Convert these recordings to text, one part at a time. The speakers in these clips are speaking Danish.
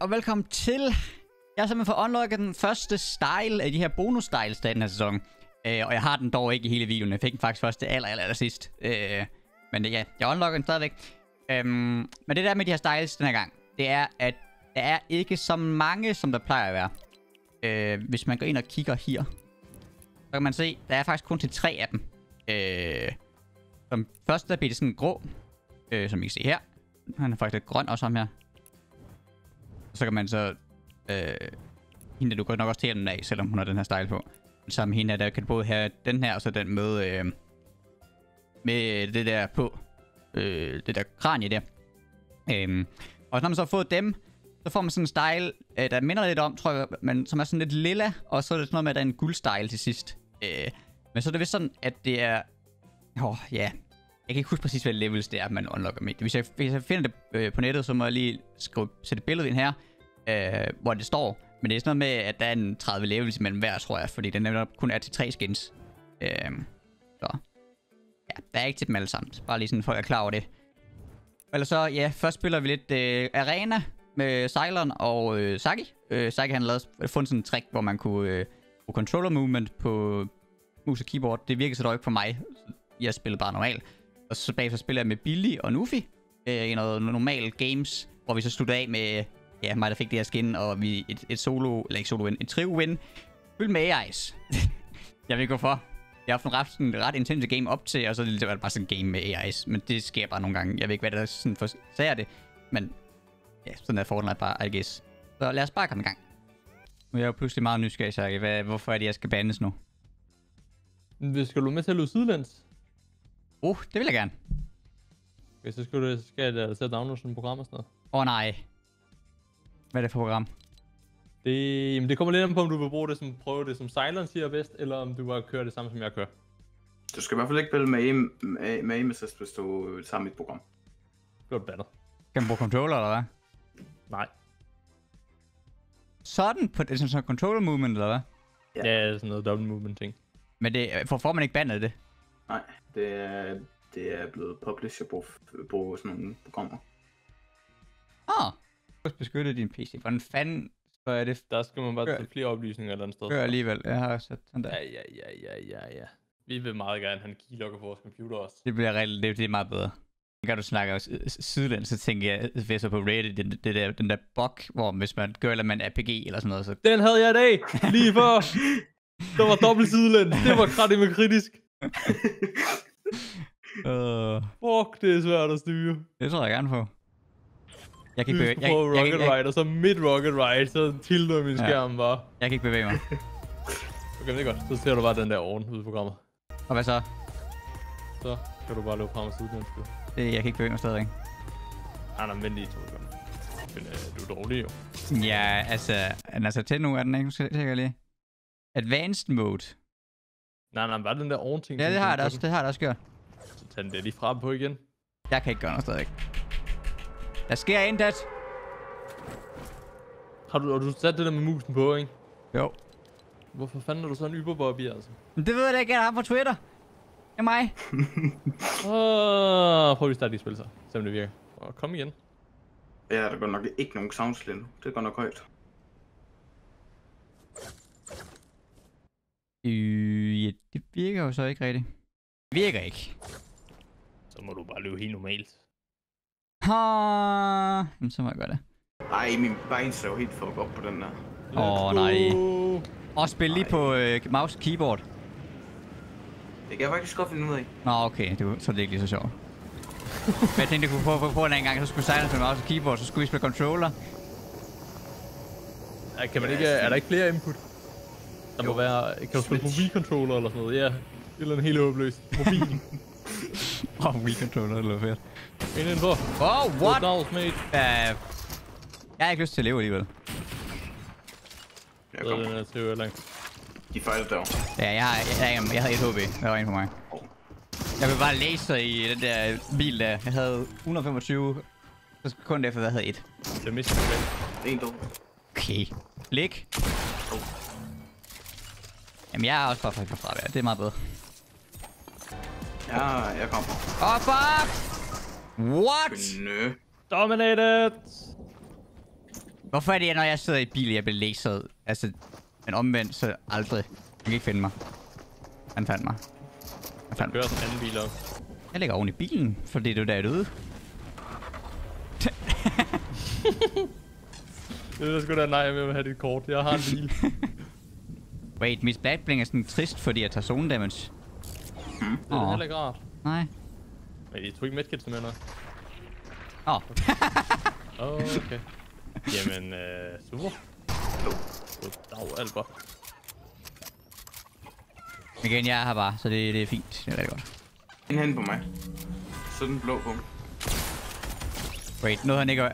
og velkommen til. Jeg har simpelthen fået unlocket den første style af de her bonus styles den her sæson. Øh, og jeg har den dog ikke i hele videoen. Jeg fik den faktisk først det aller, aller, aller sidst. Øh, men ja, jeg unlocker den stadigvæk. Øhm, men det der med de her styles den her gang, det er, at der er ikke så mange, som der plejer at være. Øh, hvis man går ind og kigger her, så kan man se, der er faktisk kun til tre af dem. Øh, som første der bliver det sådan grå, øh, som I kan se her. Han er faktisk lidt grøn også ham her. Så kan man så... Øh, hende, du går nok også til den af, selvom hun har den her style på. Sammen hende, der kan du både have den her, og så den med... Øh, med det der på. Øh, det der kranje der. Øh, og når man så har fået dem, så får man sådan en style, øh, der minder lidt om, tror jeg, men som er sådan lidt lilla. Og så er det sådan noget med, at der er en guldstyle til sidst. Øh, men så er det vist sådan, at det er... Åh, oh, ja. Yeah. Jeg kan ikke huske præcis, hvad levels det er, man unlocker med. Hvis jeg, hvis jeg finder det øh, på nettet, så må jeg lige skrive, sætte et billede ind her, øh, hvor det står. Men det er sådan noget med, at der er en 30 levels imellem hver, tror jeg, fordi den netop kun er til tre skins. Øh, så ja, der er ikke til dem alle sammen. Bare lige sådan, folk er klar over det. Eller så, ja, først spiller vi lidt øh, Arena med Cylon og øh, Saki. Øh, Saki han lavede øh, fundet sådan en trick, hvor man kunne øh, bruge controller movement på mus og keyboard. Det virkede så dog ikke for mig. Jeg spillede bare normalt. Og så bagefter spiller jeg med Billy og Nuffy øh, i noget normal games, hvor vi så sluttede af med ja, mig, der fik det her skin, og vi et, et solo, eller ikke solo win, et trio win, fyldt med AI's. jeg ved ikke hvorfor. Jeg har haft en ret, sådan, ret intense game op til, og så var det bare sådan en game med AI's. Men det sker bare nogle gange. Jeg ved ikke, hvad der sådan forsager det. Men ja, sådan er Fortnite bare, I guess. Så lad os bare komme i gang. Nu er jeg jo pludselig meget nysgerrig, Sarki. Hvad, hvorfor er det, jeg skal bandes nu? Hvis skal du med til at løbe sidelands? Uh, det vil jeg gerne. Okay, så skal du skal jeg til at downloade sådan et program og sådan noget. Åh oh, nej. Hvad er det for program? Det, jamen, det kommer lidt an på, om du vil bruge det som, prøve det som Silent siger bedst, eller om du bare kører det samme, som jeg kører. Du skal i hvert fald ikke spille med aim, med, med aim assist, hvis du tager mit program. Det var better. Kan man bruge controller, eller hvad? Nej. Sådan på det, sådan, sådan controller movement, eller hvad? Ja, ja sådan noget double movement ting. Men det, for, får man ikke bandet det? Nej, det er, det er blevet publisher på, på sådan nogle programmer. Oh, du skal beskytte din PC. Hvordan fanden så er det? Der skal man bare tage flere oplysninger eller andet sted. Gør alligevel. Jeg har sat sådan der. Ja, ja, ja, ja, ja, ja. Vi vil meget gerne have en keylogger på vores computer også. Det bliver rigtig, det, det er meget bedre. Kan du snakke også sidelænd, så tænker jeg, hvis jeg så på Reddit, det, det der, den der bug, hvor hvis man gør eller man RPG eller sådan noget, så... Den havde jeg i dag, lige før. Der var dobbelt sidelænd. Det var kraftigt med kritisk. Uh, Fuck, det er svært at styre. det tror jeg gerne på. Jeg kan ikke bevæge, jeg, prøve jeg, Rocket jeg, jeg, Ride, og så midt Rocket Ride, så tilter min Ja. skærm bare. jeg kan ikke bevæge mig. Okay, det er godt. Så ser du bare den der oven ude i programmet. Og hvad så? Så kan du bare løbe frem og siden den skud. Det, jeg kan ikke bevæge mig stadig. Nej, nej, vent lige to sekunder. Men øh, du er dårlig jo. Ja, altså, den er så til nu, er den ikke? Nu skal jeg lige. Advanced mode. Nej, nej, bare den der oven ting. Ja, det har jeg da også, det har jeg da også gjort. Så tag den der lige frem på igen. Jeg kan ikke gøre noget stadig. Der sker intet. Har du, og du sat det der med musen på, ikke? Jo. Hvorfor fanden er du sådan en yberbobby, altså? Men det ved jeg da ikke, jeg har på Twitter. Det er mig. Åh, prøv lige at starte de spil så. Se om det virker. Og kom igen. Ja, der går nok ikke nogen sounds lige nu. Det går nok højt. Øh, ja, det virker jo så ikke rigtigt. Det virker ikke. Så må du bare løbe helt normalt. Ha, Jamen, så må jeg gøre det. Ej, min beins er jo helt fucked op på den der. Åh, Let's nej. Og spil lige på øh, mouse keyboard. Det kan jeg faktisk godt finde ud af. Nå, okay. Det var, så er det ikke lige så sjovt. Men jeg tænkte, jeg kunne prøve, prøve en anden gang, så skulle Silence med mouse og keyboard, så skulle vi spille controller. Ja, kan man ikke, er der ikke flere input? Der må Jo. være, kan du spille Switch. mobilcontroller eller sådan noget? Ja, et eller andet helt håbløst. Mobil. Åh, oh, Wii controller, det lyder fedt. Ind indenfor. Oh, what? Dags, mate. Uh, jeg har ikke lyst til at leve alligevel. Jeg Så kom. den er til Erlang. De fejlede der. Ja, jeg, har, jeg, jeg, jeg havde et HB. Det var en for mig. Jeg blev bare laser i den der bil der. Jeg havde 125. Så kun efter, jeg havde et. Det er mistet tilbage. En dog. Okay. Blik. Jamen, jeg er også bare fra fravær. Det er meget bedre. Ja, jeg kommer. Åh, oh, fuck! What? Nø. Dominated! Hvorfor er det, når jeg sidder i bil, jeg bliver læset? Altså, men omvendt, så aldrig. Han kan ikke finde mig. Han fandt mig. Han fandt mig. Kører sådan en anden bil op. Jeg ligger oven i bilen, fordi du er derude. Det er sgu da nej, jeg vil have dit kort. Jeg har en bil. Wait, mit Bladbling er sådan trist, fordi jeg tager zone damage. Det er Åh. heller ikke rart. Nej. Men de tog ikke medkits med noget. Åh. Oh, okay. Jamen, øh, super. Goddag, Alber. Igen, jeg er her bare, så det, det er fint. Det er rigtig godt. En hen på mig. Så den blå på. Wait, noget han ikke...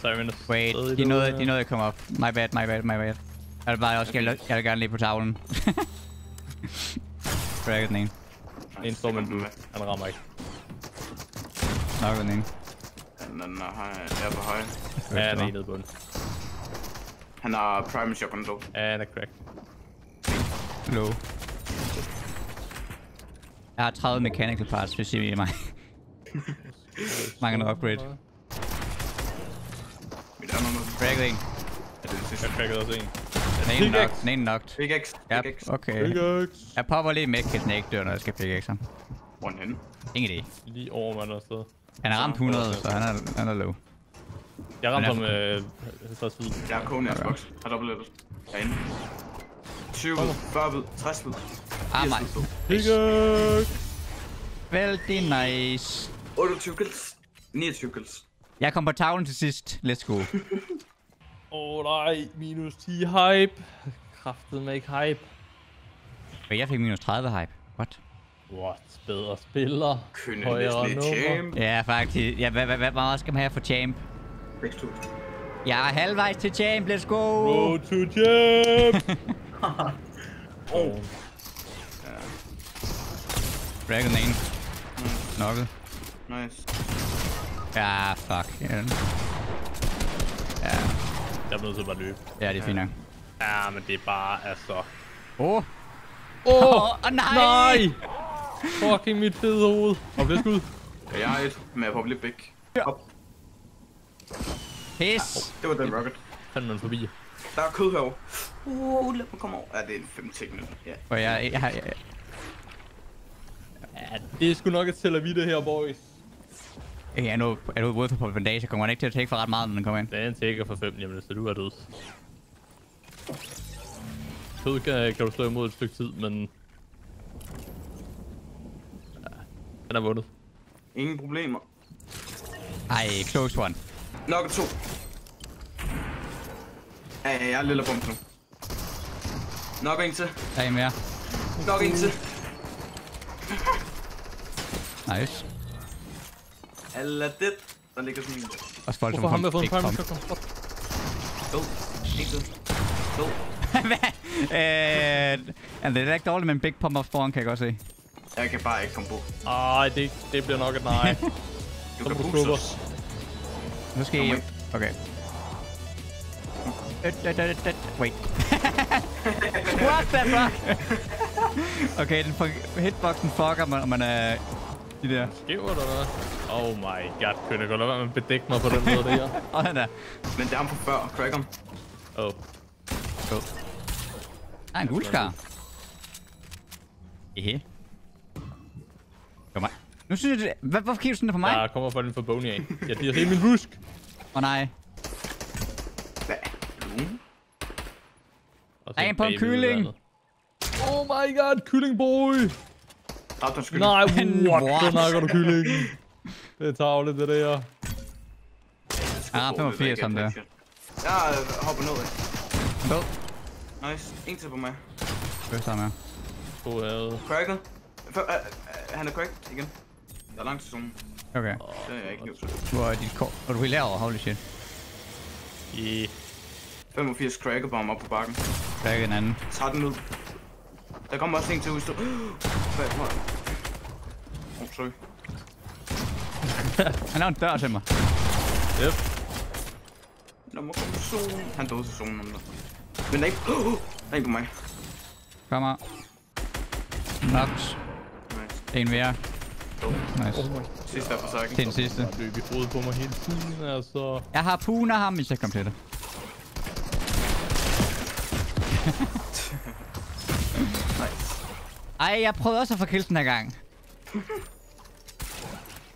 Så jeg mener, Wait, de nåede, de nåede at komme op. My bad, my bad, my bad. Jeg vil bare også, jeg vil, jeg vil gerne lige på tavlen. Cracket den ene. En står med en blue. Han rammer ikke. Nok den ene. Han den er, høj, er på højre. Ja, han er en nede på den. Han har prime shotgun dog. Ja, han er crack. Low. Jeg har 30 mechanical parts, hvis I vil mig. Mangler upgrade. Mit andet nu. Cracket en. Det det sidste? Jeg crackede også en. Den ene nok. Den ene nok. Big X. Ja, okay. Pickaxe. Jeg popper lige med, hvis den ikke dør, når jeg skal pickaxe ham. Hvor er? Ingen idé. Lige over mig noget sted. Han har ramt 100, så han er, han er low. Jeg ramte ham med 50 hvid. Jeg har kone i Okay. box. Har dobbelt level. Herinde. 20 hvid, 40 hvid, 60 hvid. Ah, 80 nej. Pickaxe! Vældig nice. 28 kills. 29 kills. Jeg kom på tavlen til sidst. Let's go. Åh oh, nej, minus 10 hype. Kraftet med ikke hype. Men jeg fik minus 30 hype. What? What? Bedre spiller. Kønne Højere. Champ. Ja, faktisk. Ja, hvad, hvad, hvad, hvor meget skal man have for champ? 6.000. Jeg er halvvejs til champ. Let's go. Road to champ! Oh. Dragon den ene. Nokket. Nice. Ja, fuck. Ja, ja, Jeg er nødt til at bare løbe. ja det er fint nok. Ja, men det er bare, altså... Åh. Åh! Åh, oh, nej! Nej! Fucking mit fede hoved. Og bliver skud. Ja, jeg har et, men jeg popper lidt big. Hop. Pis. Det var den rocket. Fandt man forbi. Der er kød herovre. Uh, lad mig komme over. Ja, det er en 5 ting nu. Ja. Og jeg, jeg, jeg, Ja, det er sgu nok et Tel Aviv det her, boys. Jeg, er nu, er du ude på bandage, så kommer han ikke til at take for ret meget, når den kommer ind. Det er en tækker for 5, jamen så du er død. Kød kan, kan du slå imod et stykke tid, men... Ja, han er vundet. Ingen problemer. Ej, close one. Nok to. Ja, ja, jeg er lille bums nu. Nok en til. Der er en mere. Nok en til. Nice. Alla det. Der ligger sådan en. Også folk, som Hvorfor har man fået en prime shotgun? Fuck. Go. En til. Go. Hvad? Øh, det er ikke dårligt med en big pump op foran, kan jeg godt se. Jeg kan bare ikke komme på. Ej, det, det bliver nok et nej. Du Kom kan booste os. Nu skal I... Okay. Øh, øh, øh, øh, Wait. What the fuck? okay, den fuck, hitboxen fucker, man, man er... De der. Skæver der hvad? Oh my god, kunne jeg godt lade være med at bedække mig på den måde der? Og den der. Men det er ham fra før. Crack ham. Oh. Go. Der er en guldskar. Ehe. Kom mig. Nu synes jeg, det... Hvad, hvorfor kigger du sådan der på mig? Åh Der kommer folk ind for Boney af. Jeg giver hele min rusk. oh, nej. Hvad? Mm. Der er en på en kylling. Oh my god, kylling boy! Dræb den skyld. Nej, what? What? Så snakker du kylling. Det er tavligt, det der. Ah, 85 ham der. Jeg øh, hopper ned af. Død. Nice. En til på mig. Først ham her. To havde. Cracket. For, han er cracked igen. Der er langt til zonen. Okay. Det er jeg ikke nødt til. Hvor er dit kort? Og du helt? Holy shit. Yeah. 85 cracker bomb op på bakken. Back en anden. 13 ud. Der kommer også en til udstå. Hvad? Hvor? Oh, sorry. Han laver en dør til mig. Yep. Der må komme zonen. Han døde til zonen om det. Men der er ikke... Oh, der er en på mig. Kommer. Nox. Nice. En mere. Nice. Oh my Sidste er Til sækken. den sidste. Der løb i hovedet på mig hele tiden, altså. Jeg har puna ham, hvis jeg kommer til det. Ej, jeg prøvede også at få kills den her gang. Det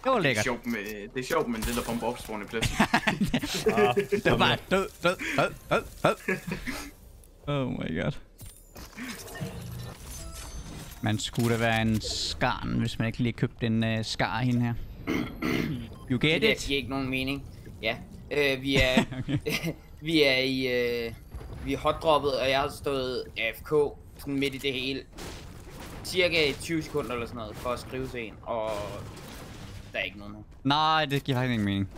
var Det er lækkert. sjovt med, det er sjovt med det der bomber opsporen i pladsen. Det var bare død, død, død, død, død. Oh my god. Man skulle da være en skarn, hvis man ikke lige købte en uh, skar hende her. You get Det it? giver ikke nogen mening. Ja, øh, vi er, vi er i, øh, vi er hotdroppet, og jeg har stået AFK sådan midt i det hele. Cirka i 20 sekunder eller sådan noget, for at skrive til en, og der er ikke nogen nu. Nej, det giver ingen mening.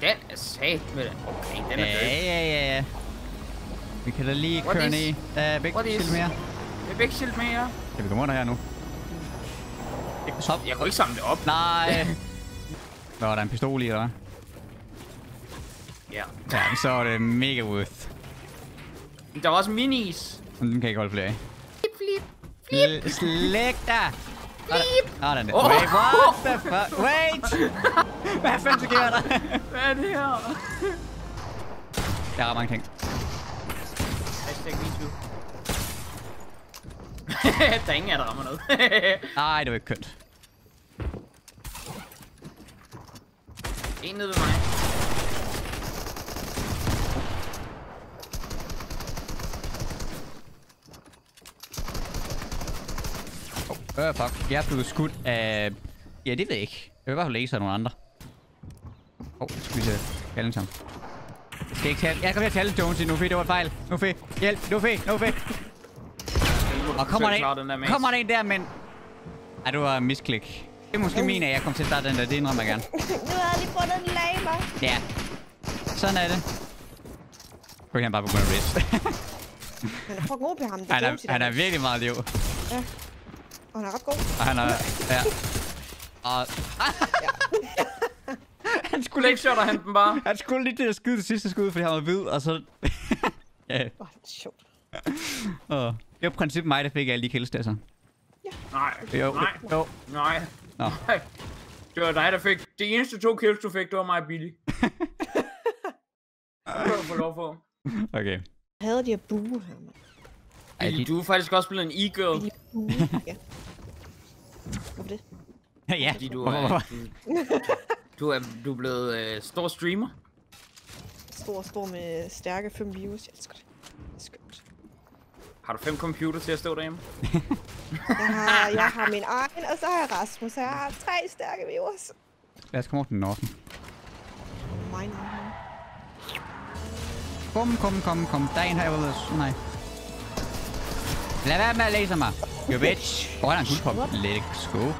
Den er sat med den. Okay, den Ja, er død. ja, ja, ja. Vi kan da lige What køre is- ned. Der er væk til mere. Det er væk skilt mere. Kan vi komme under her nu? Top. Jeg kunne ikke samle det op. Nej. Hvad var der en pistol i, eller hvad? Ja. Ja, så er det mega worth. Der var også minis. Den kan jeg ikke holde flere af. Flip. L- Slæk dig! Flip! Sådan der. Åh. Wait, what the fuck? Wait! Hvad fanden sker der? Hvad er det her? Der er mange ting. Hashtag MeToo. der er ingen af der rammer noget. Nej, det var ikke kønt. en nede ved mig. Øh, fuck. Jeg er blevet skudt af... Ja, det ved jeg ikke. Jeg vil i hvert fald laser af nogle andre. Åh, oh, skal vi se. Ham. Jeg skal ikke tale... Jeg kommer til at challenge Jonesy nu, det var en fejl. Nu fe. Hjælp. Nu fe. Nu fe. Og kommer der en... Kommer der en der, men... Ej, det var misklik. Det er måske min, at jeg kom til at starte den der. Det indrømmer jeg gerne. Nu har jeg lige fundet en lamer. Ja. Sådan er det. Så kan han bare begynde at rest. Han er fucking god på ham. Det han, er, han er virkelig meget liv. Og han er ret god. Og han er... Ja. Og... han skulle ikke... Flickshotter han den bare. Han skulle lige til at skyde det sidste skud, fordi han var hvid, og så... ja. Åh, det er sjovt. Og det var i princippet mig, der fik alle de kills der så. Nej. Jo, Nej. jo. Nej. Nå. Nej. Det var dig, der fik... De eneste to kills, du fik, det var mig og Billy. Det kan du få lov for. Okay. Jeg hader de her bue her, mand. Ej, de... du er faktisk også blevet en e-girl. Ja. Hvorfor det? ja, Fordi du hvorfor, er, hvorfor? du, du er, du er blevet øh, stor streamer. Stor, stor med stærke 5 views. Jeg elsker det. Det er skønt. Har du fem computer til at stå derhjemme? Jeg har, jeg har min egen, og så har jeg Rasmus. Jeg har tre stærke viewers. Lad os komme over til den Norton. Mine. Kom, kom, kom, kom. Der er en her, jeg ved. Nej. Lad være med at læse mig. You bitch. Åh, oh, han er en guldpop. Let's go.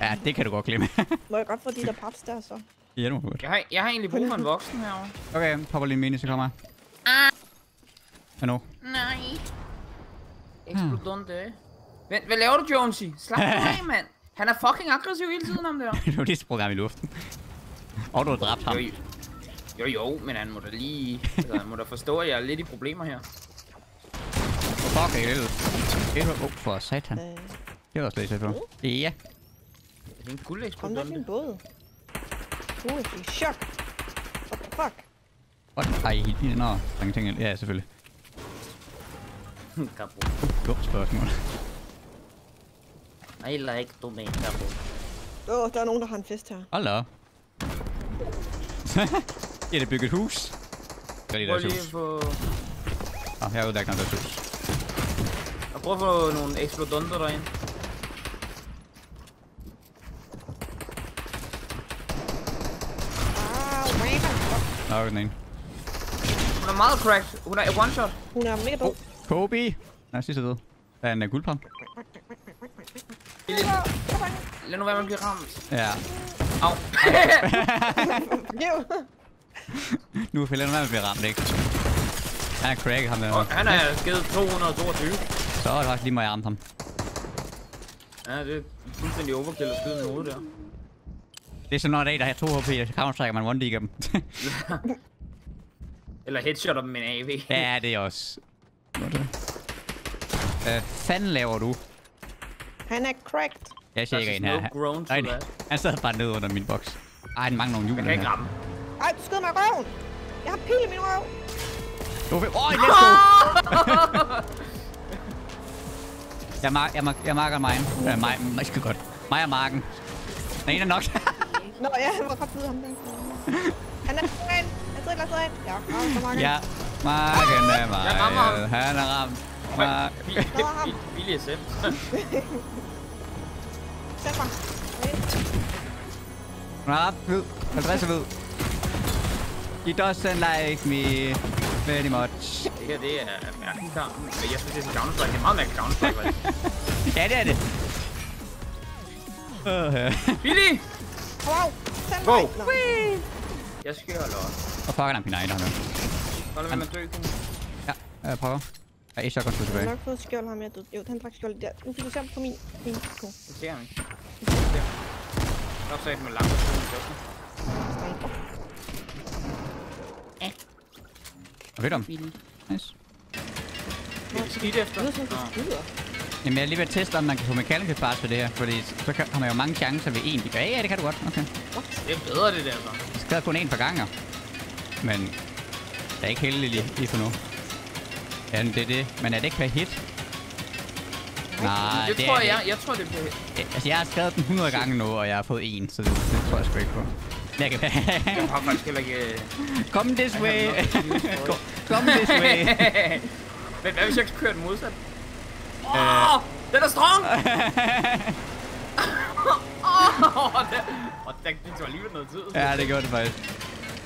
Ja, det kan du godt glemme. Må jeg godt få de der paps der, så? ja, nu godt. Jeg har, jeg har egentlig brug for en voksen herovre. Okay, popper lige en mini, så kommer jeg. Hvad nu? Nej. Eksplodonte. Vent, hvad laver du, Jonesy? Slap af, mand. Han er fucking aggressiv hele tiden om det her. det var dit program i luften. Og du har dræbt ham. Jo, jo, jo, men han må da lige... Altså, han må da forstå, at jeg er lidt i problemer her. Fuck, helvede. Det var... Oh, for satan. Øh, Det var også lidt for. Ja. Det er en kom der guldeksplodonte. din båd. Uh, jeg fik chok. What the fuck? What? Ej, helt vildt. Nå, mange ting. Ja, selvfølgelig. Kapo. Godt spørgsmål. I like domain, kapo. Åh, oh, der er nogen, der har en fest her. Hold da ja, det bygget et hus. Gør lige Prøv deres lige hus. at få... Nå, herude der er ikke noget deres hus. Jeg prøver at få nogle eksplodonter derind. Nå, okay, den ene. Hun er meget cracked. Hun er one shot. Hun er mega død. Kobe! Nej, sidste død. Der er en guldpam. Lad nu være med at blive ramt. Ja. Au. Nu fælder han med at blive ramt, ikke? Han er cracket, ham der. Og han er givet 222. Så er det faktisk lige må jeg ramme ham. Ja, det er fuldstændig overkill at skyde en hoved der. Det er sådan noget af, der har 2 HP, så counter man one dem. Eller headshotter dem med en AV. ja, det er også. Hvad fanden laver du? Han er cracked. Jeg tjekker en her. no Nej, han sad bare nede under min boks. Ej, den mangler nogle hjul. Jeg kan ikke ramme. Ej, du skød mig i røven. Jeg har pil i min røv. Du er fedt. Åh, let's go! jeg, mar jeg, mar jeg marker mig. Ja, mig. mig skal godt. Mig og marken. Den ene er nok. Nå, ja, han var ret fed, ham der. Han er ind. Jeg driller sig ind. Ja, mange. ja, marken er mig. Jeg rammer ham. Han er ramt. Mar Billig SM. Send mig. Hun er ramt hvid. 50 er hvid. He doesn't like me very much. Det her, det er mærkelig kamp. Jeg synes, det er sådan Counter-Strike. Det er meget mærkelig Counter-Strike, faktisk. Ja, det er det. Uh, Billy! Wow. Send Wow. mig. Nå. Jeg skør lort. og fucker han pine der med. Hold med med at dø, kun. Ja, jeg prøver. Jeg er ikke så godt Jeg har tilbage. nok fået skjold ham, jeg død. Jo, han drak skjold der. Nu kan du se ham på min. min ko. Det ser han ikke. Der. Der sagde med langt Og ved du om? Billy. Nice. Det er skidt efter. Det er. Jamen, jeg er lige ved at teste, om man kan få mechanical parts for det her, fordi så kan, har man jo mange chancer ved gør, ja, ja, det kan du godt. Okay. Det er bedre, det der, så. Jeg skal kun en par gange. Men jeg er ikke heldig lige, lige for nu. Ja, det er det. Men er det ikke per hit? Nej, det, det tror er det jeg. ikke. Jeg tror, det bliver... Ja, Altså, jeg har skrevet den 100 gange nu, og jeg har fået en, så det, det tror jeg sgu ikke på. Jeg kan... Jeg har faktisk heller ikke... Come this jeg way! Go- Come this way! Men hvad hvis jeg kører den modsat? Åh, oh, den er strong! Åh, oh, det, oh, det, det tog alligevel noget tid. ja, det gjorde det faktisk.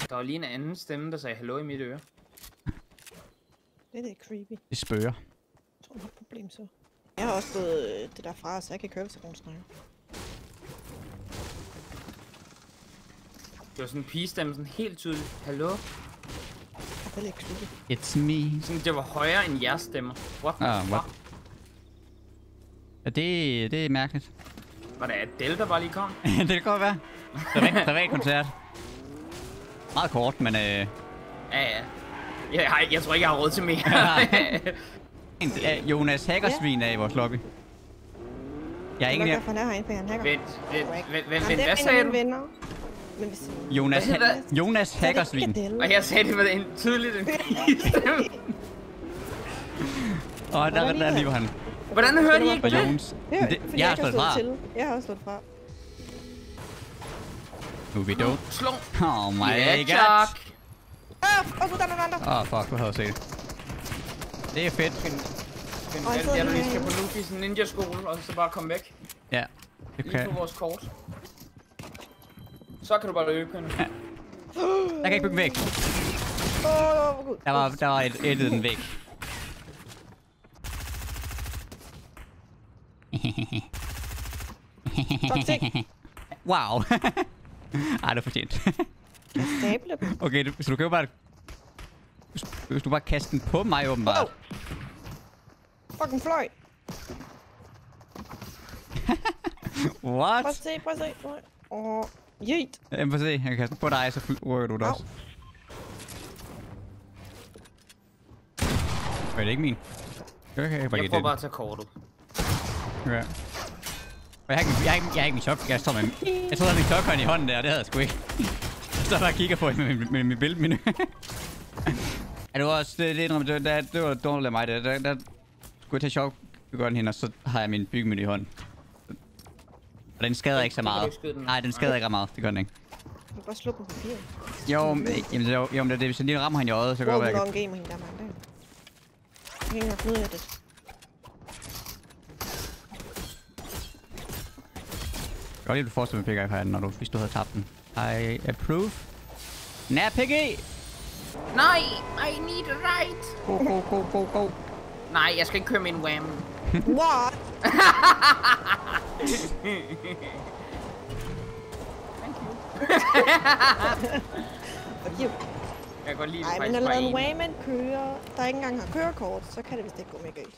Der var lige en anden stemme, der sagde hallo i mit øre. Det er creepy. Det spørger. Jeg tror, du har et problem så. Jeg har også fået øh, det der fra, så jeg kan køre til nogle snakker. Det var sådan en pigestemme, sådan helt tydeligt. Hallo? Det er lidt creepy. It's me. Sådan, det var højere end jeres stemmer. What the Ah, fuck? what? Ja, det, det er mærkeligt. Var det Adele, der bare lige kom? det kan godt være. Privat, privat koncert. Meget kort, men øh, Ja, ja. Jeg, jeg, jeg tror ikke, jeg har råd til mere. en, øh, Jonas Hackersvin er i vores lobby. Jeg er Jeg er ikke hacker. vent, vent, vent, vent, hvad sagde du? venner. Men hvis... Jonas, Hvad ha- Jonas er Hackersvin. Og jeg sagde det med en tydeligt en pigestemme. Og der, Hvordan der er lever han. Hvordan hørte I ikke det? Jones. Ja, det, fordi jeg har slået fra. til. Jeg har også slået fra. Nu er vi don't. Slå. Oh my Ja, god. Ah, og så der er nogle andre. Åh, oh, fuck, du havde set. Det er fedt. Find, find Og alt så det, der lige skal på Luffy's ninja skole, og så bare komme væk. Ja. Det Lige på vores kort. Så kan du bare løbe, Kønne. Jeg kan ikke bygge hvor god. Der var, der var et, et den væk. Toxic. wow. Ej, det er fortjent. Stable dem. okay, du, så du kan jo bare... Hvis, hvis du bare kaster den på mig, åbenbart. Wow. Fucking fløj. What? Prøv at se, prøv at se. Åh, jeet. Jamen, for at se. Jeg kan kaste på dig, så rykker du det også. Er det ikke min? Okay, jeg kan bare Jeg prøver den. bare at tage kortet. Ja. Og jeg har ikke, jeg har ikke, jeg har ikke min shotgun. Jeg står med, jeg tror, jeg min shotgun i hånden der, det havde jeg sgu ikke. Jeg står bare og kigger på det med, med, med, med ja, det var også, det, det, det, det, det, det var dårligt af mig, det, der, der skulle jeg tage shotgun hen, og så har jeg min byggemenu i hånden. Og den skader ikke så meget. Nej, den skader ikke ret meget, det gør den ikke. Du kan bare slå på papiret. Jo, men- jamen, jo, jo, men det, er det, hvis jeg lige rammer hende i øjet, så gør Hvor det er gamer, hende der mand. der. Jeg kan ikke engang finde ud af det. Godt lige, du forestiller mig pick her, når du, hvis du havde tabt den. I approve. Nær PG! Nej, I need a right. Go, go, go, go, go. Nej, jeg skal ikke køre med en wham. What? Fuck you. Jeg kan godt lide det Ej, men faktisk når en. Wayman kører, der ikke engang har kørekort, så kan det vist ikke gå mere galt.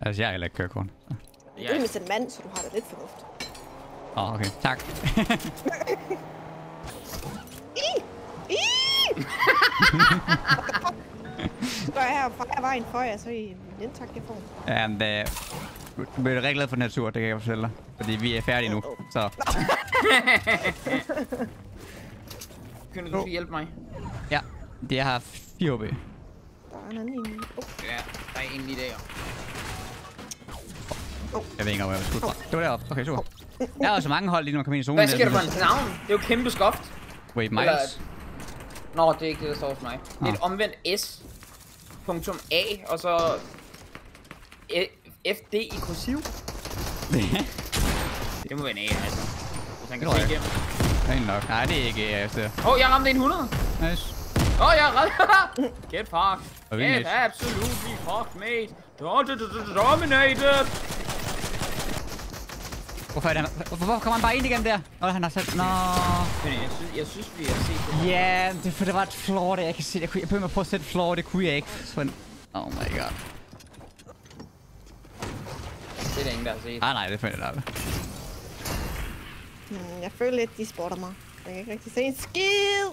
Altså, jeg er heller ikke kørekort. Ja. Det er mindst en mand, så du har da lidt fornuft. Åh, oh, okay. Tak. I! I! Står jeg her og fejrer vejen for jer, så er I en indtakt, jeg får. Ja, men det, du bliver rigtig glad for den her tur, det kan jeg fortælle dig. Fordi vi er færdige nu, så... Kønne, du skal hjælpe mig. Ja, det har 4 HB. Der er en anden en. Oh, Ja, der er en lige der. Jeg ved ikke, om jeg var skudt fra. Det var deroppe. Okay, super. Der er også mange hold lige nu, man kommer ind i zonen. Hvad sker der for en navn? Det er jo kæmpe skoft. Wait, Eller- Miles. Nå, det er ikke det, der står hos mig. Det er et omvendt S. Punktum A, og så... E- FD i kursiv. Det må være en A, altså. Hvis han kan Det se jeg. igennem. Fint nok. Nej, det er ikke øh, efter. Åh, oh, jeg ramte en 100. Nice. Åh, oh, jeg ret. Get fucked. Get net. absolutely fucked, mate. Do- do- do- do- Dominated. Hvorfor, er det, hvorfor kommer han bare ind igen der? Nå, han har sat... Nå... Men jeg synes, jeg synes vi har set det. Ja, det, er for det var et floor, der jeg kan se. Jeg, kunne, jeg begyndte på at sætte floor, det kunne jeg ikke. Så, oh my god. Det er der ingen, der har set. Ah, nej, det finder jeg aldrig. hmm, jeg føler lidt, de spotter mig. Jeg kan ikke rigtig se en skid.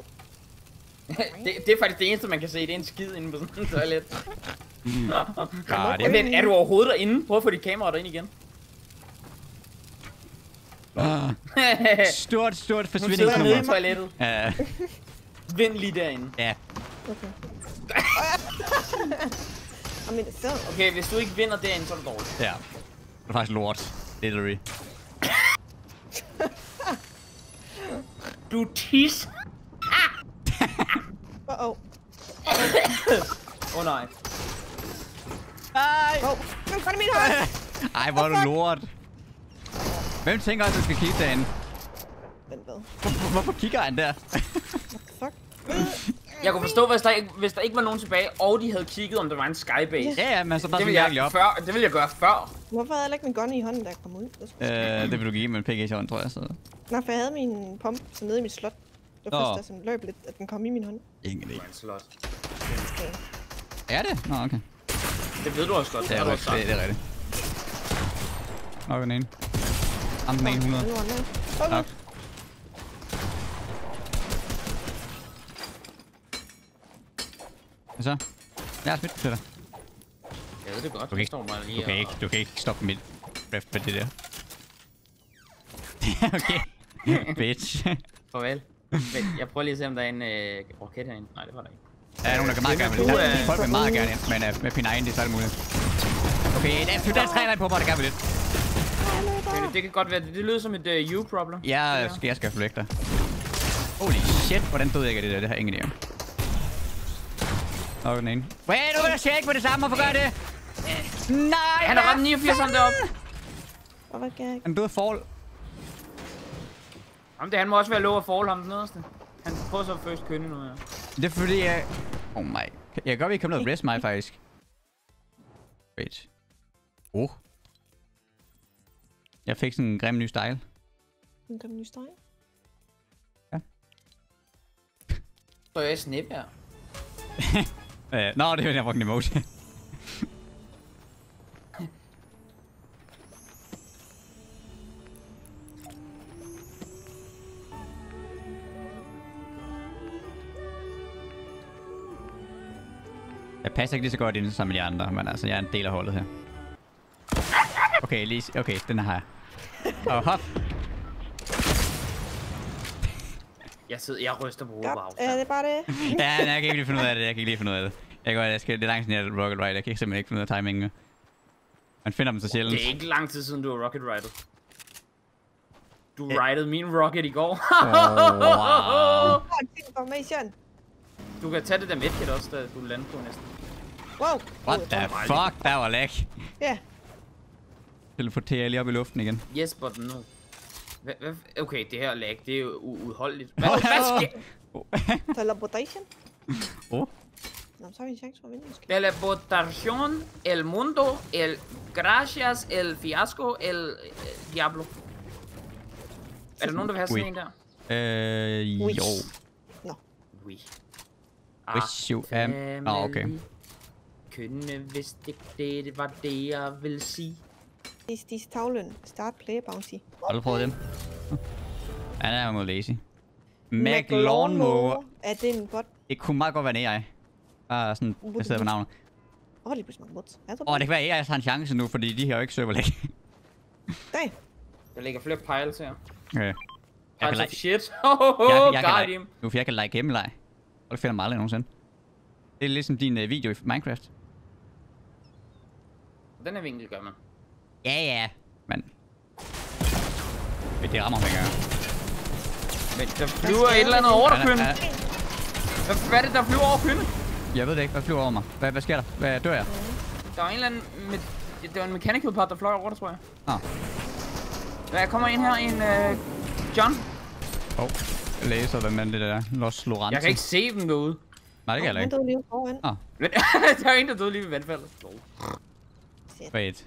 det, det er faktisk det eneste, man kan se. Det er en skid inde på sådan en toilet. Ja, det Men er du overhovedet derinde? Prøv at få dit kamera derind igen. er stort, stort Hun forsvinding sidder for nede i toilettet. Ja, Vind lige derinde. ja. Okay. Er. Okay, hvis du ikke vinder derinde, så er det dårligt. Ja. Det er faktisk lort. Literally. Du tis. Åh, åh. Åh oh, nej. Åh, nu går det min hånd. Ej, hvor er du lort. Hvem tænker at du skal kigge derinde? Vent, hvad? Hvorfor, hvorfor kigger han der? Fuck. Jeg kunne forstå, hvis der, ikke, hvis der ikke var nogen tilbage, og de havde kigget, om der var en skybase. ja, ja, men så bare Det ville virkelig jeg, op. før, det ville jeg gøre før. Hvorfor havde jeg ikke min gun i hånden, da jeg kom ud? Det Øh, det vil du give med en pik i hånden, tror jeg. Så. Nå, for jeg havde min pump så nede i mit slot. Det var Nå. først, der sådan løb lidt, at den kom i min hånd. Ingen idé. En slot. Okay. Er det? Nå, okay. Det ved du også godt. Det er, rigtigt. også det, det er rigtigt. Nok den ene. Ham den ene 100. Nu er den der. Okay. Nok. Hvad så? Jeg har smidt til dig. Jeg ved det godt. Du kan ikke, Står lige du kan og- ikke, du kan ikke stoppe mit ref med det der. okay. Bitch. Farvel. Men jeg prøver lige at se, om der er en øh, roket herinde. Nej, det var der ikke. Der er nogen, der kan meget gerne vil er- Folk vil meget gerne ind, men uh, med P9, det er så det muligt. Okay, der, der er tre på mig, der gerne vil lidt. Men det kan godt være, det, det lyder som et uh, you-problem. Jeg skal, jeg skal flække dig. Holy shit, hvordan døde jeg ikke af det der? Det har ingen idé om. Og den ene. Wait, nu vil jeg shake på det samme, hvorfor gør det? Nej, Han har ramt 89 ham deroppe. Hvorfor kan jeg ikke? Han døde fall. Jamen, det, han må også være lov at fall ham den nederste. Han prøver så først kønne nu, ja. Det er fordi, jeg... Oh my. Jeg kan godt, vi kan noget rest mig, faktisk. Wait. Oh. Jeg fik sådan en grim ny style. Den kom ny steg. Så er jeg snip her. Uh, Nå, det er jeg brugte en emoji. Jeg passer ikke lige så godt ind som de andre, men altså, jeg er en del af holdet her. Okay, lige... Okay, den har jeg. Og hop. Jeg sidder, jeg ryster på hovedet Ja, på er det bare det? Ja, nej, jeg kan ikke lige finde ud af det. Jeg kan ikke lige finde ud af det. Jeg går, jeg skal, det er langt siden, jeg er Rocket Ride. Jeg kan simpelthen ikke finde ud af timingen. Man finder dem så sjældent. Det er ikke lang tid siden, du har rocket rided. Du ridede min rocket i går. Oh, wow. Fuck, information. du kan tage det der medkit også, da du lander på næsten. Wow. What the fuck? Der var lag. Ja. Teleporterer jeg lige op i luften igen. Yes, but no. Hva, hva, okay, det her lag, det er jo uudholdeligt. Hvad, hvad sker? Teleportation. oh. Nå, så har vi en chance for at vinde, måske. Teleportación, el mundo, el gracias, el fiasco, el eh, diablo. Er der nogen, der vil have sådan en der? Øh, jo. Nå. Oui. Wish you am... Nå, okay. Kunne, hvis det, det, det var det, jeg ville sige. Dis, dis tavlen. Start player bounty. Har du prøvet dem? Han er jo noget lazy. Mac Lawnmower. Er det en bot? Det kunne meget godt være en AI. Bare sådan, jeg sidder på navnet. Åh, oh, lige pludselig mange bots. Er Åh, det kan være, at AI har en chance nu, fordi de har jo ikke serverlæg. Nej. Der ligger flere piles her. Okay. Jeg kan Piles of like... shit. Oh, oh, Jeg, oh, jeg, kan like, him. nu for jeg kan like hjemmelej. Og det finder mig aldrig nogensinde. Det er ligesom din uh, video i Minecraft. Den her vinkel gør man. Ja, ja. Men... Men det rammer mig ikke. Men der flyver et eller andet over dig, Kønne. Hvad, hvad er det, der flyver over Kønne? Jeg ved det ikke. Hvad flyver over mig? Hvad, hvad sker der? Hvad dør jeg? Der var en eller anden... Med, det var en mechanical part, der fløj over dig, tror jeg. Ah. Jeg kommer ind her en... Uh, John. Åh. Oh. Laser, hvad man det der? Los Lorenzo. Jeg kan ikke se dem derude. Nej, det kan jeg ikke. døde lige foran. Ah, Men der er en, der døde lige ved vandfaldet. Shit. wait.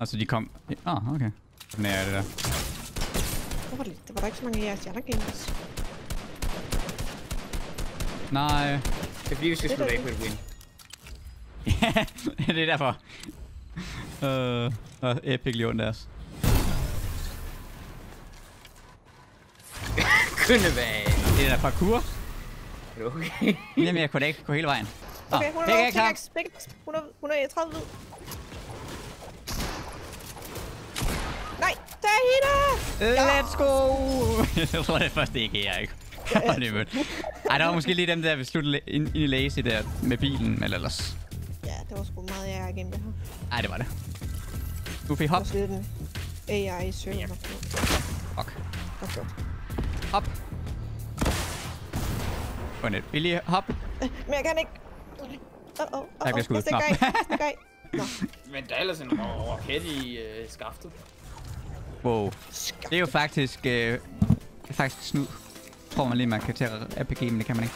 Altså, de kom... Ah, okay. Er det der. Var det? Der var der ikke så mange af jeres stjerner gamers. Nej. Det er fordi, vi skal slutte af på et win. Ja, det er derfor. Øh, og Epic lige ondt deres. Kønne, hvad? Det er der parkour. Er det okay? Jamen, jeg kunne da ikke gå hele vejen. Okay, hun er det er med. ikke klar. Pickaxe, pickaxe. Hun er, hun er 30 hvid. Nej, der er hende! Let's go! jeg tror, det er først ikke jeg ikke. Ej, der var måske lige dem der, vi sluttede ind, ind i lazy der med bilen, eller ellers. Ja, det var sgu meget jeg igen det her. Ej, det var det. Du fik hop. Og så lidt en AI søger. Ja. Fuck. Okay. Hop. På net. Billig hop. Men jeg kan ikke. Åh, åh, Jeg bliver skudt. Jeg stikker af. Jeg Men der er ellers en raket i øh, skaftet. Wow. Det er jo faktisk... Øh, det er faktisk snyd. Tror man lige, man kan tage RPG, men det kan man ikke.